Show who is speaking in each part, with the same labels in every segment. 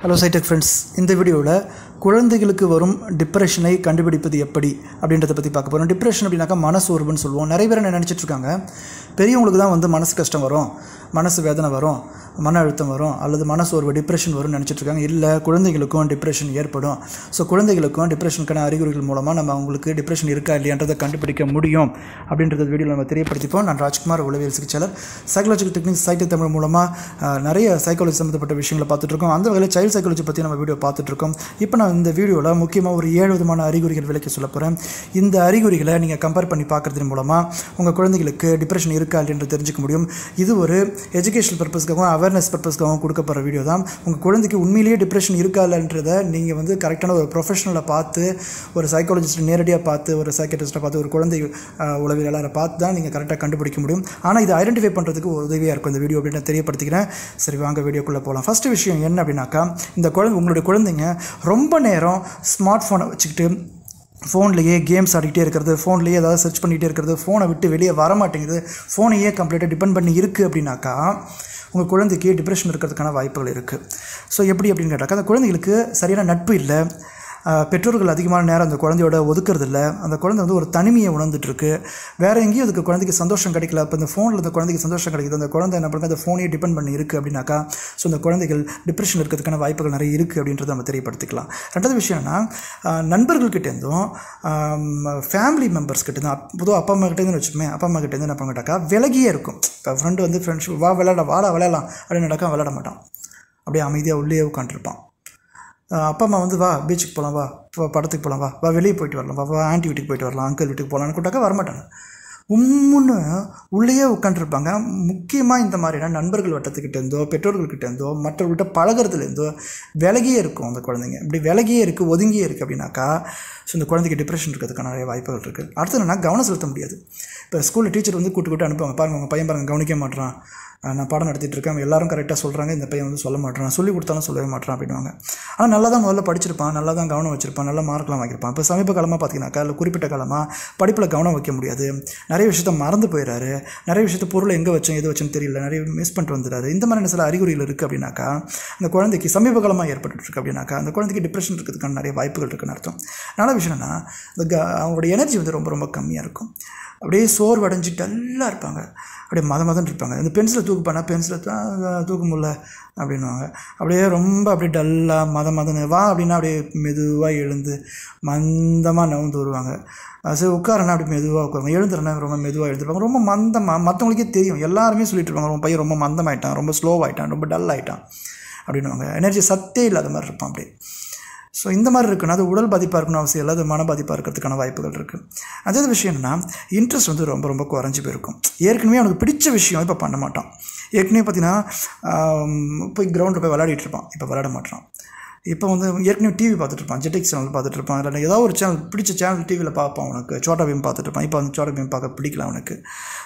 Speaker 1: Hello சைடெக் friends இந்த வீடியோவில் குழந்தைகளுக்கு வரும் டிப்ரெஷனை கண்டுபிடிப்பது எப்படி அப்படின்றத பற்றி பார்க்க போகிறோம் டிப்ரெஷன் அப்படின்னாக்கா மனசோர்வுன்னு சொல்லுவோம். நிறைய பேர் என்ன நினச்சிட்ருக்காங்க பெரியவங்களுக்கு தான் வந்து மனசு கஷ்டம் வரும். மனசு வேதனை வரும். மன அழுத்தம் வரும். அல்லது மனசோர்வு டிப்ரெஷன் வரும்னு நினச்சிட்ருக்காங்க இல்லை குழந்தைகளுக்கும் டிப்ரெஷன் ஏற்படும். ஸோ குழந்தைகளுக்கும் டிப்ரெஷனுக்கான அறிகுறிகள் மூலமாக நம்ம அவங்களுக்கு டிப்ரெஷன் இருக்கா இல்லையான்றதை கண்டுபிடிக்க முடியும் அப்படின்றத வீடியோவில் நம்ம தெரியப்படுத்திப்போம். நான் ராஜ்குமார் உளவியல் சிகிச்சையாளர். சைக்காலஜிக்கல் டெக்னிக்ஸ் சைட்டு தமிழ் மூலமாக நிறைய சைக்காலஜி சம்மந்தப்பட்ட விஷயங்களை பார்த்துட்ருக்கோம் அந்த வகையில் சைல்டு சைக்காலஜி பற்றி நம்ம வீடியோ பார்த்துட்ருக்கோம் இப்போ நான் இந்த வீடியோவில் முக்கியமாக ஒரு ஏழு விதமான அறிகுறிகள் விலைக்கு சொல்ல போகிறேன் இந்த அறிகுறிகளை நீங்கள் கம்பேர் பண்ணி பார்க்குறதன் மூலமாக உங்கள் குழந்தைகளுக்கு டிப்ரெஷன் இருக்கா இல்லைன்றது தெரிஞ்சுக்க முடியும். இது ஒரு எஜுகேஷனல் பர்பஸ்க்காகவும் அவேர்னஸ் பர்பஸ்க்காகவும் கொடுக்கப்படுற வீடியோ தான். உங்கள் குழந்தைக்கு உண்மையிலேயே டிப்ரெஷன் இருக்கா இல்லைன்றதை நீங்கள் வந்து கரெக்டான ஒரு ப்ரொஃபஷனலை பார்த்து ஒரு சைக்காலஜிஸ்ட்டை நேரடியாக பார்த்து ஒரு சைக்கட்ரிஸ்ட்டை பார்த்து ஒரு குழந்தை அஹ், உளவியலாளரை பார்த்து தான் நீங்கள் கரெக்டாக கண்டுபிடிக்க முடியும். ஆனால் இதை ஐடென்டிஃபை பண்ணுறதுக்கு உதவியாக இருக்கும் இந்த வீடியோ அப்படின்னு தெரியப்படுத்திக்கிறேன். சரி வாங்க வீடியோக்குள்ளே போகலாம் ஃபஸ்ட்டு விஷயம் என்ன அப்படின்னாக்கா இந்த குழந்தை உங்களுடைய குழந்தைங்க ரொம்ப நேரம் ஸ்மார்ட் ஃபோனை வச்சுக்கிட்டு ஃபோன்லேயே கேம்ஸ் ஆடிக்கிட்டே இருக்கிறது ஃபோன்லேயே ஏதாவது சர்ச் பண்ணிகிட்டே இருக்கிறது ஃபோனை விட்டு வெளியே வர மாட்டேங்குது. ஃபோனையே கம்ப்ளீட்டாக டிபெண்ட் பண்ணி இருக்குது அப்படின்னாக்கா உங்கள் குழந்தைக்கு டிப்ரெஷன் இருக்கிறதுக்கான வாய்ப்புகள் இருக்குது ஸோ எப்படி அப்படின்னு கேட்டாக்கா அந்த குழந்தைகளுக்கு சரியான நட்பு இல்லை. பெற்றோர்கள் அதிகமான நேரம் அந்த குழந்தையோட ஒதுக்குறது அந்த குழந்தை வந்து ஒரு தனிமையை உணர்ந்துட்டுருக்கு. வேறு வேற எங்கேயும் அதுக்கு குழந்தைக்கு சந்தோஷம் கிடைக்கல. அப்போ இந்த ஃபோனில் அந்த குழந்தைக்கு சந்தோஷம் கிடைக்குது. அந்த குழந்தை என்ன பண்ணுறது அந்த ஃபோனையே டிபெண்ட் பண்ணி இருக்குது அப்படின்னாக்கா ஸோ அந்த குழந்தைகள் டிப்ரெஷன் இருக்கிறதுக்கான வாய்ப்புகள் நிறைய இருக்குது அப்படின்றத நம்ம தெரியப்படுத்திக்கலாம். ரெண்டாவது விஷயம் என்னன்னா நண்பர்கள்கிட்டேருந்தும் ஃபேமிலி மெம்பர்ஸ் கிட்டேருந்து பொதுவாக அப்பா அம்மா கிட்டேருந்து வச்சுக்கோமே அப்பா அம்மா கிட்டேருந்து என்ன பண்ணிட்டாக்கா விலகியே இருக்கும். இப்போ ஃப்ரெண்டு வந்து ஃப்ரெண்ட்ஷிப் வா விளையாட வாடா விளையாடலாம் அப்படின்னு நடக்கா விளையாட மாட்டான். அப்படியே அமைதியாக உள்ளே உட்காந்துருப்பான் அப்பா அம்மா வந்து வா பீச்சுக்கு போகலாம் வா. படத்துக்கு போகலாம் வா. வா வெளியே போயிட்டு வரலாம் வா வா ஆண்டி வீட்டுக்கு போயிட்டு வரலாம் அங்கிள் வீட்டுக்கு போகலான்னு கூட்டாக்கா வரமாட்டாங்க. உம்முன்னு உள்ளேயே உட்காந்துருப்பாங்க முக்கியமாக இந்த மாதிரியான நண்பர்கள் வட்டத்துக்கிட்டேருந்தோ பெற்றோர்கள்கிட்டேருந்தோ மற்றவர்கள்ட்ட பழகுறதுலேருந்தோ விலகியே இருக்கும் அந்த குழந்தைங்க. இப்படி விலகியே இருக்குது ஒதுங்கியே இருக்குது அப்படின்னாக்கா ஸோ இந்த குழந்தைக்கு டிப்ரெஷன் இருக்கிறதுக்கான நிறைய வாய்ப்புகள் இருக்குது அடுத்து என்னென்னா கவனம் செலுத்த முடியாது. இப்போ ஸ்கூலில் டீச்சர் வந்து கூட்டு கூட்டு அனுப்புவாங்க. பாருங்க உங்கள் பையன் பாருங்க கவனிக்க மாட்டேறான் நான் பாடம் நடத்திட்டு இருக்கேன். எல்லாரும் கரெக்டாக சொல்கிறாங்க இந்த பையன் வந்து சொல்ல மாட்டேறான் சொல்லி கொடுத்தாலும் சொல்லவே மாட்டேறான் அப்படின்வாங்க ஆனால் நல்லா தான் முதல்ல படிச்சிருப்பான். நல்லா தான் கவனம் வச்சிருப்பான். நல்லா மார்க்லாம் வாங்கியிருப்பான். இப்போ சமீப காலமாக பார்த்தீங்கன்னாக்கா இல்லை குறிப்பிட்ட காலமாக படிப்பில் கவனம் வைக்க முடியாது. நிறைய நிறைய விஷயத்த மறந்து போயிடுறாரு நிறைய விஷயத்த பொருளை எங்கே வச்சோம் எது வச்சோன்னு தெரியல. நிறைய மிஸ் பண்ணிட்டு வந்துடுறாரு இந்த மாதிரியான சில அறிகுறிகள் இருக்குது அப்படின்னாக்கா அந்த குழந்தைக்கு சமீப காலமாக அப்படின்னாக்கா அந்த குழந்தைக்கு டிப்ரெஷன் இருக்கிறதுக்கான நிறைய வாய்ப்புகள் இருக்குன்னு அர்த்தம். நல்ல விஷயம் என்னன்னா இந்த க அவங்களோட எனர்ஜி வந்து ரொம்ப ரொம்ப கம்மியாக இருக்கும். அப்படியே சோர்வடைஞ்சு டல்லாக இருப்பாங்க. அப்படியே மத மதன் இருப்பாங்க. இந்த பென்சிலை தூக்கு பண்ணால் பென்சிலை தூக்க முடியல அப்படின்வாங்க அப்படியே ரொம்ப அப்படியே டல்லாக மத மதன்னு வா அப்படின்னா அப்படியே மெதுவாக எழுந்து மந்தமாக நவுந்து வருவாங்க. சரி உட்காரனா அப்படி மெதுவாக உட்காருங்க. எழுந்துறனா ரொம்ப மெதுவாக எழுந்துருப்பாங்க. ரொம்ப மந்தமாக மற்றவங்களுக்கே தெரியும். எல்லாருமே சொல்லிட்டு இருப்பாங்க ரொம்ப பையன் ரொம்ப மந்தமாயிட்டான் ரொம்ப ஸ்லோவாயிட்டான் ரொம்ப டல் ஆயிட்டான் அப்படின்னுவாங்க. எனர்ஜி சத்தே இல்லாத மாதிரி இருப்பான் அப்படியே. ஸோ இந்த மாதிரி இருக்குன்னா அது உடல் பாதிப்பாக இருக்கணும் அவசியம் இல்லை. அது மன பாதிப்பாக இருக்கிறதுக்கான வாய்ப்புகள் இருக்குது அதே விஷயம் என்னென்னா இன்ட்ரெஸ்ட் வந்து ரொம்ப ரொம்ப குறைஞ்சி போயிருக்கும். ஏற்கனவே அவனுக்கு பிடிச்ச விஷயம் இப்போ பண்ண மாட்டான். ஏற்கனவே பார்த்தீங்கன்னா போய் கிரவுண்டில் போய் விளையாடிட்டு இருப்பான். இப்போ விளையாட மாட்டான் இப்போ வந்து ஏற்கனவே டிவி பார்த்துட்ருப்பான். ஜெட்டிக் சேனல் பார்த்துட்ருப்பான். இல்லை ஏதாவது ஒரு சேனல் பிடிச்ச சேனல் டிவியில் பார்ப்பான் அவனுக்கு. சோட்டா பீம் பார்த்துட்ருப்பான். இப்போ அந்த சோட்டா பீம் பார்க்க பிடிக்கல அவனுக்கு.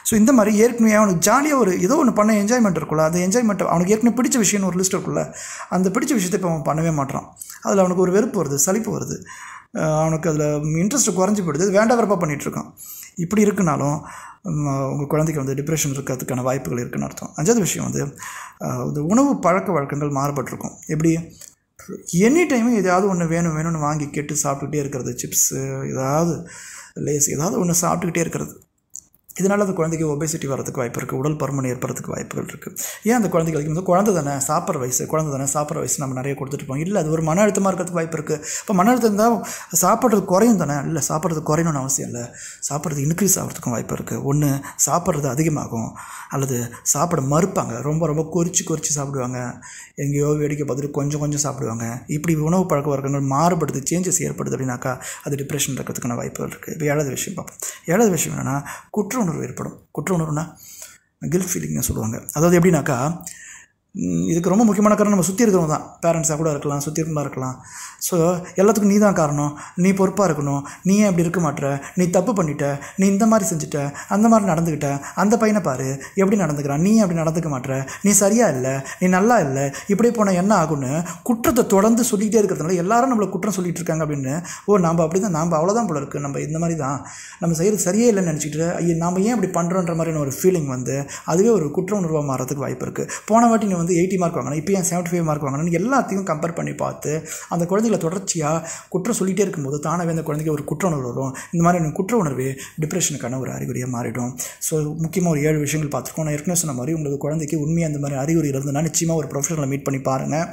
Speaker 1: ஸோ இந்த மாதிரி ஏற்கனவே அவனுக்கு ஜாலியாக ஒரு ஏதோ ஒன்று பண்ண என்ஜாய்மெண்ட் இருக்குல்ல அந்த என்ஜாய்மெண்ட் அவனுக்கு ஏற்கனவே பிடிச்ச விஷயம்னு ஒரு லிஸ்ட் இருக்குல்ல அந்த பிடிச்ச விஷயத்தை இப்போ அவன் பண்ணவே மாட்டான் அதில் அவனுக்கு ஒரு வெறுப்பு வருது சலிப்பு வருது. அவனுக்கு அதில் இன்ட்ரெஸ்ட் குறைஞ்சி போயிடுது. அது வேண்டாம் இப்படி இருக்குனாலும் உங்கள் குழந்தைக்கு வந்து டிப்ரெஷன் இருக்கிறதுக்கான வாய்ப்புகள் இருக்குன்னு அர்த்தம். அஞ்சாவது விஷயம் வந்து இந்த உணவு பழக்க வழக்கங்கள் மாறுபட்டிருக்கும். எப்படி? எனி டைமும் எதாவது ஒன்று வேணும் வேணும்னு வாங்கி கேட்டு சாப்பிட்டுக்கிட்டே இருக்கிறது சிப்ஸு ஏதாவது லேஸ் ஏதாவது ஒன்று சாப்பிட்டுக்கிட்டே இருக்கிறது. இதனால் அந்த குழந்தைக்கு ஒபேசிட்டி வரதுக்கு வாய்ப்பு இருக்குது உடல் பருமன் ஏற்படுறதுக்கு வாய்ப்புகள் இருக்குது ஏன் அந்த குழந்தைகளுக்கு வந்து குழந்தை தானே சாப்பிட்ற வயசு குழந்தை தானே சாப்பிட்ற வயசு நம்ம நிறைய கொடுத்துட்டு இருப்போம் இல்லை அது ஒரு மன அழுத்தமாக இருக்கிறதுக்கு வாய்ப்பு இருக்குது இப்போ மன அழுத்தம் தான் சாப்பிட்றது குறையும் தானே? இல்லை சாப்பிட்றது குறையணும்னு அவசியம் இல்லை. சாப்பிட்றது இன்க்ரீஸ் ஆகிறதுக்கும் வாய்ப்பு இருக்குது ஒன்று சாப்பிட்றது அதிகமாகும். அல்லது சாப்பிட மறுப்பாங்க. ரொம்ப ரொம்ப கொறிச்சு கொறிச்சு சாப்பிடுவாங்க. எங்கேயோ வேடிக்கை பார்த்துட்டு கொஞ்சம் கொஞ்சம் சாப்பிடுவாங்க. இப்படி உணவு பழக்க வழக்கங்கள் மாறுபடுது சேஞ்சஸ் ஏற்படுது அப்படின்னாக்கா அது டிப்ரெஷன் இருக்கிறதுக்கான வாய்ப்புகள் இருக்குது இப்போ ஏழாவது விஷயம் பார்ப்போம். ஏழாவது விஷயம் என்னென்னா குற்ற உணர்வு ஏற்படும். குற்ற உணர்வுனா கில்ட் ஃபீலிங்னு சொல்லுவாங்க. அதாவது எப்படின்னாக்கா இதுக்கு ரொம்ப முக்கியமான காரணம் நம்ம சுற்றி இருக்கிறவங்க தான். பேரண்ட்ஸாக கூட இருக்கலாம் சுற்றி இருக்கவங்களா இருக்கலாம். ஸோ எல்லாத்துக்கும் நீ தான் காரணம். நீ பொறுப்பாக இருக்கணும். நீ ஏன் அப்படி இருக்க மாட்ற? நீ தப்பு பண்ணிட்ட. நீ இந்த மாதிரி செஞ்சுட்ட. அந்த மாதிரி நடந்துக்கிட்ட அந்த பையனை பாரு. எப்படி நடந்துக்கிறான்? நீ அப்படி நடந்துக்க மாட்டேற நீ சரியாக இல்லை? நீ நல்லா இல்லை? இப்படியே போனால் என்ன ஆகும்னு குற்றத்தை தொடர்ந்து சொல்லிக்கிட்டே இருக்கிறதுனால எல்லாரும் நம்மளை குற்றம் சொல்லிகிட்டு இருக்காங்க அப்படின்னு ஓ நாம் அப்படி தான் நாம் அவ்வளோதான் போல இருக்குது நம்ம இந்த மாதிரி தான். நம்ம செய்கிறது சரியே இல்லைன்னு நினச்சிக்கிட்டு ஐயோ நாம் ஏன் அப்படி பண்ணுறோன்ற மாதிரியான ஒரு ஃபீலிங் வந்து அதுவே ஒரு குற்ற உணர்வாக மாறதுக்கு வாய்ப்பு இருக்குது போன வாட்டி நீ வந்து எயிட்டி மார்க் வாங்கினா இப்போ ஏன் செவன்ட்டி ஃபைவ் மார்க் வாங்கணும் எல்லாத்தையும் கம்பேர் பண்ணி பார்த்து அந்த குழந்தைகளை தொடர்ச்சியாக குற்றம் சொல்லிகிட்டே இருக்கும்போது தானாகவே அந்த குழந்தைக்கு ஒரு குற்ற உணர்வு வரும். இந்த மாதிரி குற்ற உணர்வு டிப்ரெஷனுக்கான ஒரு அறிகுறியாக மாறிடும். ஸோ முக்கியமாக ஒரு ஏழு விஷயங்கள் பார்த்துருக்கோம். நான் ஏற்கனவே சொன்ன மாதிரி உங்களுக்கு குழந்தைக்கு உண்மையாக அந்த மாதிரி அறிகுறி இருந்ததுன்னா நிச்சயமாக ஒரு ப்ரொஃபஷனலை மீட் பண்ணி பாருங்கள்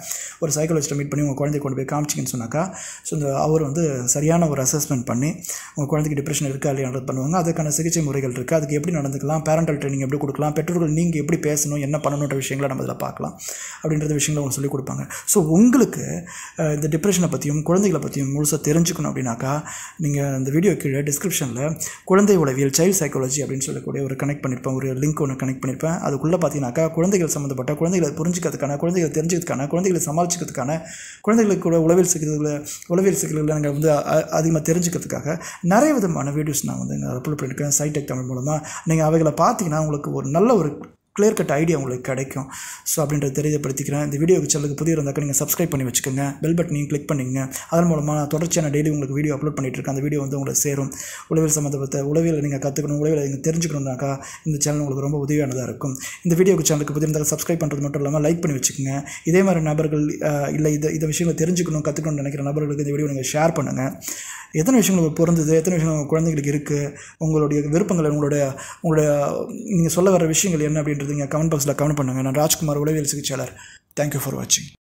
Speaker 1: ஒரு சைக்காலஜிஸ்ட்டை மீட் பண்ணி உங்கள் குழந்தைய கொண்டு போய் காமிச்சிங்கன்னு சொன்னாக்கா ஸோ இந்த அவர் வந்து சரியான ஒரு அசஸ்மெண்ட் பண்ணி உங்கள் குழந்தைக்கு டிப்ரெஷன் இருக்கா இல்லையான்றது பண்ணுவாங்க. அதுக்கான சிகிச்சை முறைகள் இருக்குது அதுக்கு எப்படி நடந்துக்கலாம்? பேரண்டல் ட்ரைனிங் எப்படி கொடுக்கலாம்? பெற்றோர்கள் நீங்கள் எப்படி பேசணும்? என்ன பண்ணணுன்ற விஷயங்களை நம்ம இதில் பார்க்கலாம். அப்படின்றத விஷயங்களை அவங்க சொல்லிக் கொடுப்பாங்க. ஸோ உங்களுக்கு இந்த டிப்ரெஷனை பற்றியும் குழந்தைகளை பற்றியும் முழுசாக தெரிஞ்சுக்கணும் அப்படின்னாக்கா நீங்கள் இந்த வீடியோ கீழே டிஸ்கிரிப்ஷனில் குழந்தை உளவியல் சைல்ட் சைக்காலஜி அப்படின்னு சொல்லக்கூடிய ஒரு கனெக்ட் பண்ணியிருப்பேன் ஒரு லிங்க் ஒன்று கனெக்ட் பண்ணியிருப்பேன் அதுக்குள்ளே பார்த்தீங்கன்னாக்கா குழந்தைகள் சம்மந்தப்பட்ட குழந்தைகளை புரிஞ்சுக்கிறதுக்கான குழந்தைகளை தெரிஞ்சுக்கிறதுக்கான குழந்தைகளை சமாளிச்சுக்கிறதுக்கான குழந்தைகளுக்கு கூட உளவியல் சிக்கல்களை உளவியல் சிக்கல்களை நாங்கள் வந்து அதிகமாக தெரிஞ்சுக்கிறதுக்காக நிறைய விதமான வீடியோஸ் நான் வந்து அப்லோட் பண்ணியிருக்கேன் சைடெக் தமிழ் மூலமாக நீங்கள் அவைகளை பார்த்தீங்கன்னா உங்களுக்கு ஒரு நல்ல ஒரு கிளியர் கட் ஐடியா உங்களுக்கு கிடைக்கும். ஸோ அப்படின்றத தெரியப்படுத்திக்கிறேன். இந்த வீடியோக்கு சேனலுக்கு புதிய இருந்தாக்க நீங்கள் சப்ஸ்கிரைப் பண்ணி வச்சுக்கோங்க. பெல் பட்டனையும் கிளிக் பண்ணிங்க. அதன் மூலமாக நான் தொடர்ச்சியான டெய்லி உங்களுக்கு வீடியோ அப்லோட் பண்ணிகிட்டு இருக்கேன். அந்த வீடியோ வந்து உங்களுக்கு சேரும். உளவியல் சம்மந்தப்பட்ட உளவியல் நீங்கள் கற்றுக்கணும் உளவியல் நீங்கள் தெரிஞ்சுக்கணும்னாக்கா இந்த சேனல் உங்களுக்கு ரொம்ப உதவியானதாக இருக்கும். இந்த வீடியோக்கு சேனலுக்கு புதிய இருந்தால் சப்ஸ்கிரைப் பண்ணுறது மட்டும் இல்லாமல் லைக் பண்ணி வச்சுக்கோங்க. இதே மாதிரி நபர்கள் இல்லை இதை இந்த விஷயங்களை தெரிஞ்சுக்கணும் கற்றுக்கணும்னு நினைக்கிற நபர்களுக்கு இந்த வீடியோ நீங்கள் ஷேர் பண்ணுங்கள் எத்தனை விஷயங்கள் உங்களுக்கு பொருந்தது? எத்தனை விஷயங்கள் உங்கள் குழந்தைங்களுக்கு இருக்குது உங்களுடைய விருப்பங்கள் உங்களுடைய உங்களுடைய நீங்கள் சொல்ல வர விஷயங்கள் என்ன அப்படின்றது நீங்கள் கமெண்ட் பாக்ஸில் கமெண்ட் பண்ணுங்கள் நான் ராஜ்குமார் உளவியல் சிகிச்சையாளர். தேங்க்யூ ஃபார் வாட்சிங்